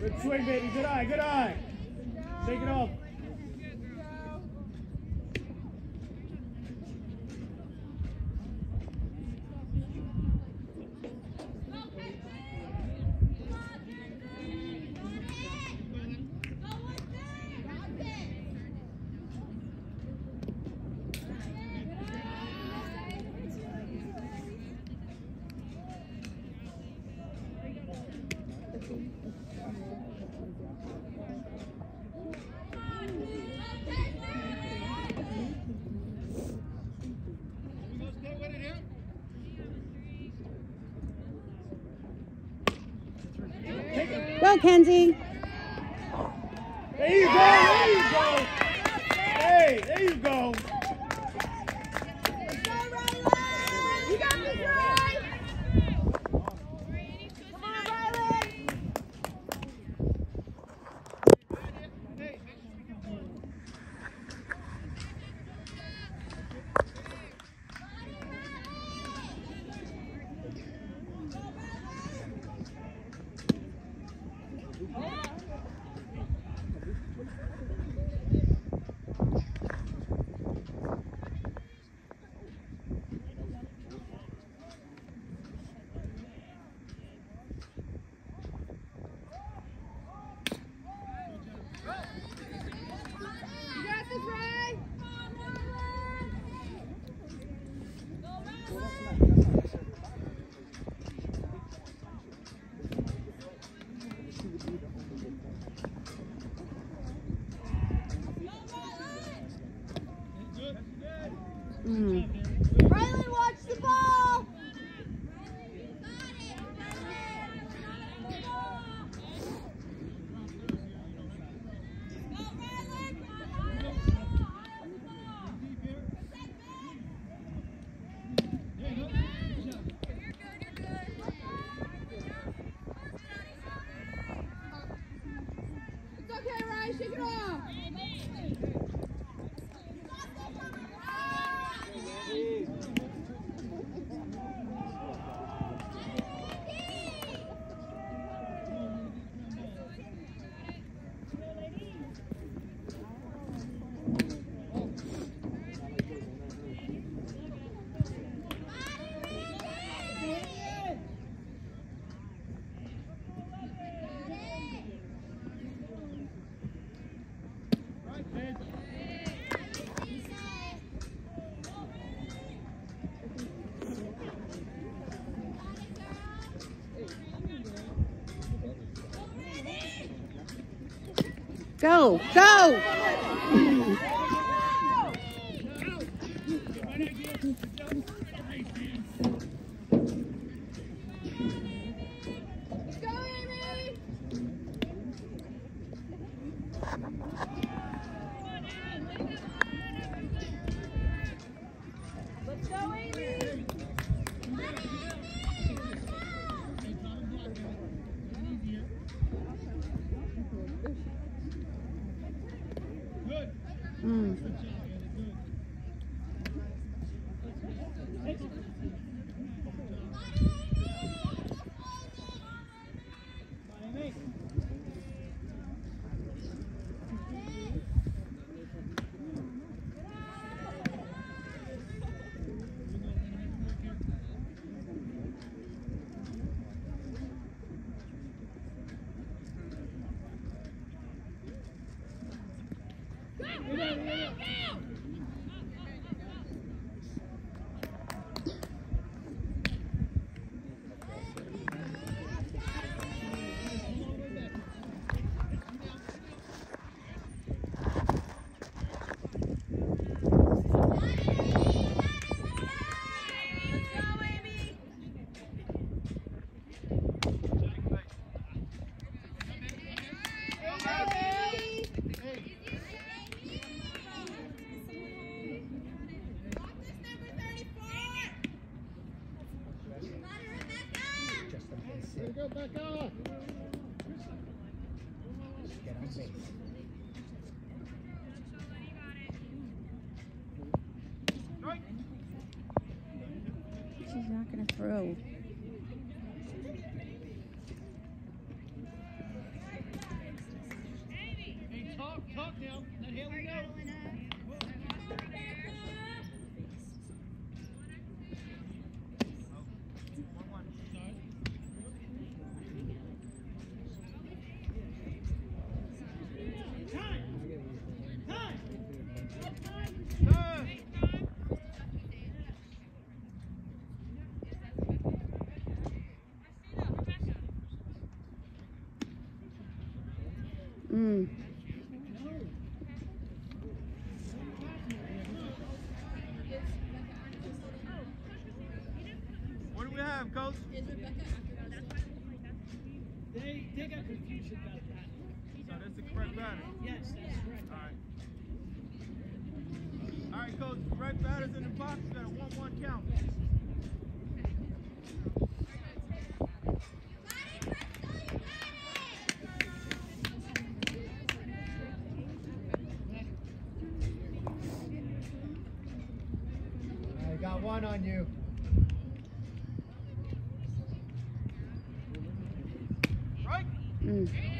Good swing, baby. Good eye, good eye. Shake it off. Go, Kenzie. There you go, there you go. Hey, there you go. You got this, Ray! Come on, Riley! You got this, Ray! Mm. Riley, watch the ball! Shake it off. Go, go. Let's go, Amy! Let's go, Amy! Good. Mm. Go off. Get on base. She's not gonna throw. Mm. What do we have, coach? They, they got confusion about that. So that's the correct batter. Yes, that's correct. All right. All right, coach. Correct batters in the box. You got a one-one count. behind you. Right. Mm.